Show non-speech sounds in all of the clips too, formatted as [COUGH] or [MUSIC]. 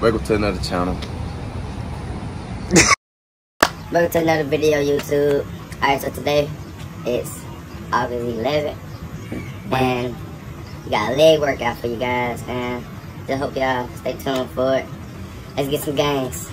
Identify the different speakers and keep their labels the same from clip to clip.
Speaker 1: Welcome to another channel. [LAUGHS]
Speaker 2: Welcome to another video, YouTube. Alright, so today it's August 11th, and we got a leg workout for you guys, and just hope y'all stay tuned for it. Let's get some gains.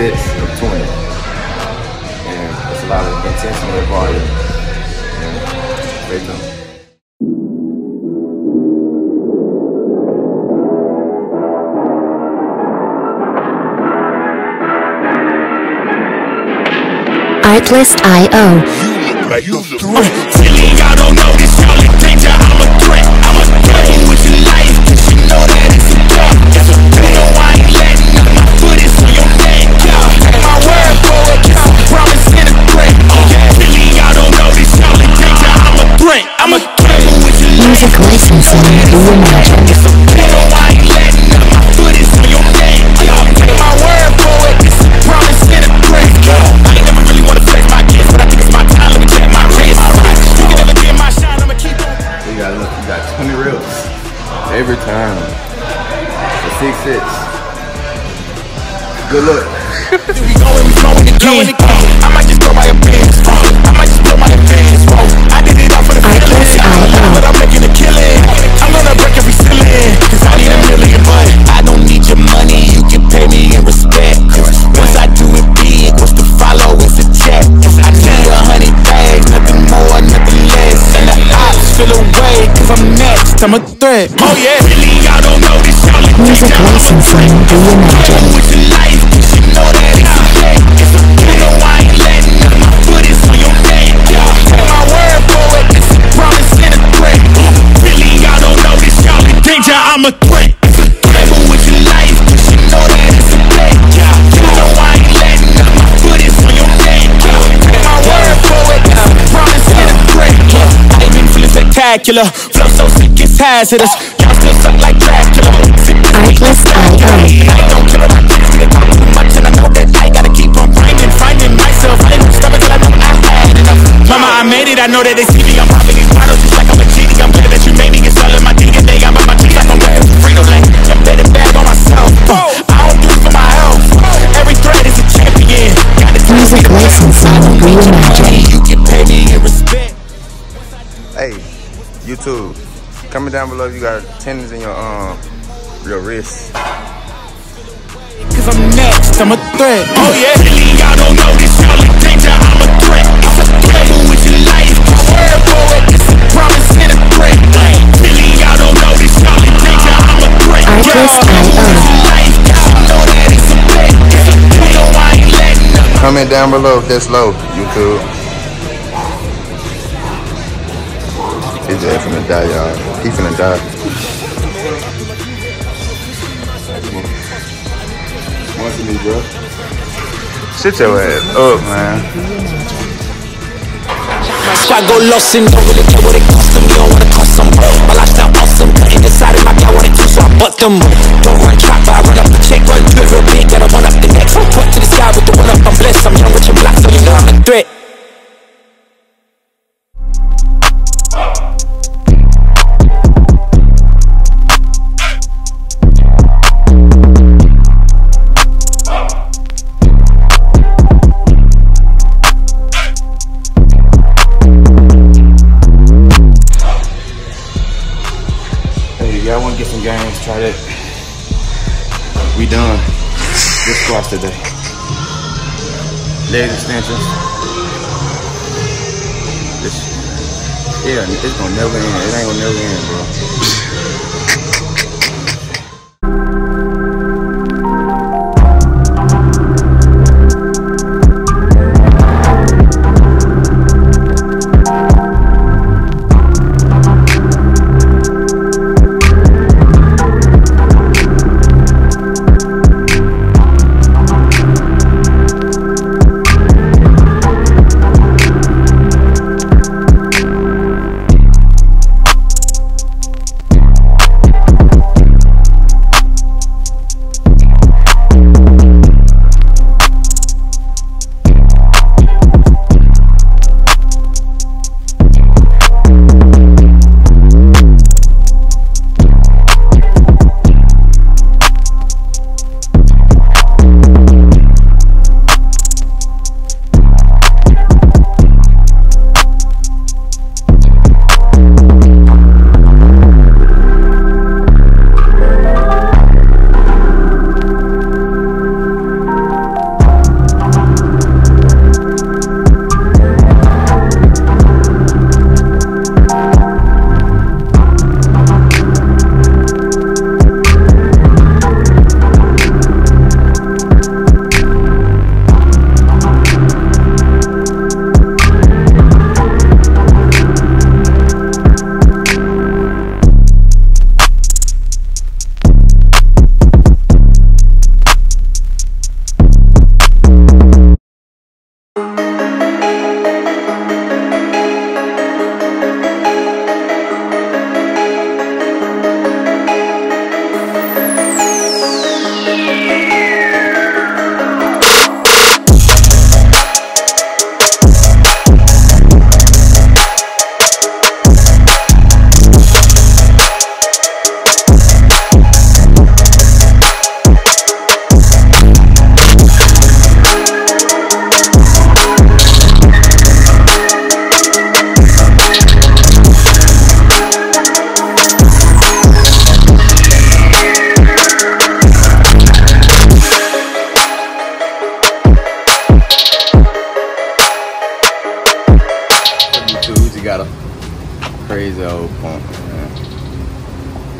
Speaker 1: Sets of 20. And it's a lot of intensity and volume. And stay tuned.
Speaker 3: Artlist.io.
Speaker 4: Like you the Silly, y'all don't know For
Speaker 1: six sets. Good luck.
Speaker 4: We going, we flowing again. I might just throw my advance. I might just blow my advance. I did it all for the feeling. But I'm making a killing. I'm gonna break every ceiling. Cause I need a a threat. I ain't been feeling spectacular. Flow so sick, it's hazardous. Know that they see me. I'm popping these bottles just like I'm a genie. I'm better that you made me. It's all in my DNA. I'm on my teeth like I'm wearing Frito Lay. I'm better bag on myself. I don't do it for my health. Every threat is a champion. Gotta tell
Speaker 3: Music
Speaker 4: me
Speaker 3: licensing reimagined.
Speaker 4: You can pay me in respect.
Speaker 1: Hey, YouTube. Comment down below if you got tendons in your um your wrist.
Speaker 4: Cause I'm next, I'm a threat. Oh yeah. Really, y'all don't know this. Y'all in danger. I'm a threat. It's a threat
Speaker 1: Comment down below if that's low, YouTube. His ass finna die, y'all. He's He finna die. To me, bro. Sit your ass up, man.
Speaker 4: I go lost and don't really care what it cost them. You don't wanna cost them. My lifestyle awesome. Cutting inside of my guy wanted to, so I butt them.
Speaker 1: Get some games? Try that. We done. Just squats today. Leg extensions. This, yeah, it's gonna never end. It ain't gonna never end, bro.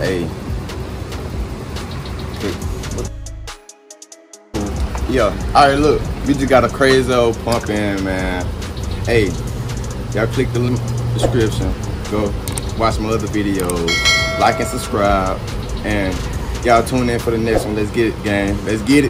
Speaker 1: Hey. Yeah, alright, look. We just got a crazy old pump in, man. Hey, y'all click the description. Go watch my other videos. Like and subscribe. And y'all tune in for the next one. Let's get it, gang. Let's get it.